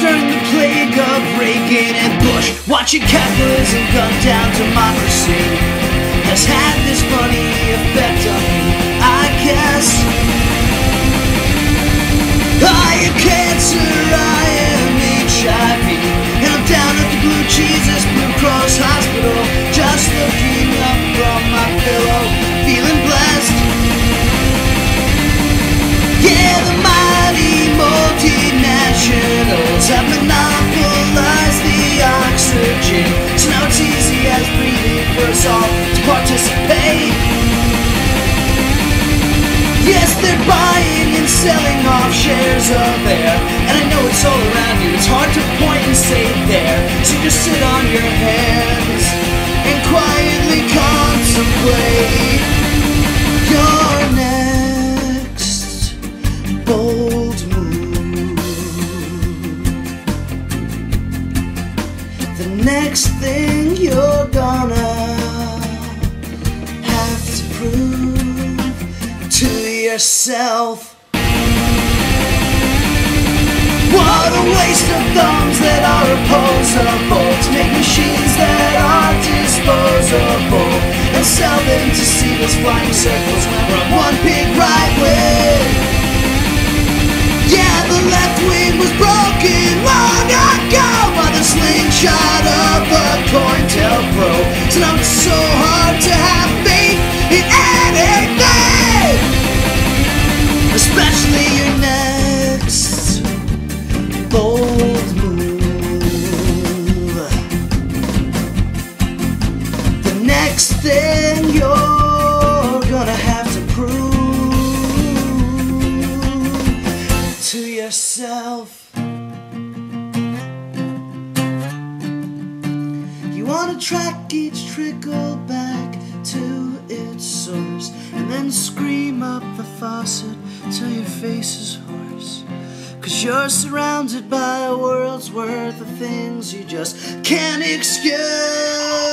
during the plague of Reagan and Bush. Watching capitalism gun down democracy has had this funny effect on me, I guess. I am cancer, I am HIV, and I'm down at the Blue Jesus Blue all to participate. Yes, they're buying and selling off shares of air. And I know it's all around you, it's hard to point and say there. So just sit on your hands and quietly contemplate your next bold move. The next thing you're gonna yourself. What a waste of thumbs that are opposable to make machines that are yourself. You wanna track each trickle back to its source and then scream up the faucet till your face is hoarse. Cause you're surrounded by a world's worth of things you just can't excuse.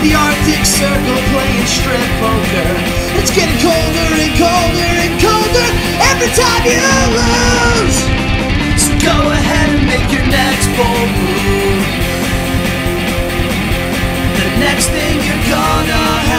The Arctic Circle playing strip poker. It's getting colder and colder and colder every time you lose. So go ahead and make your next bold move. The next thing you're gonna